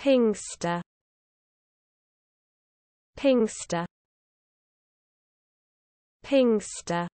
Pingster. Pingster. Pingster.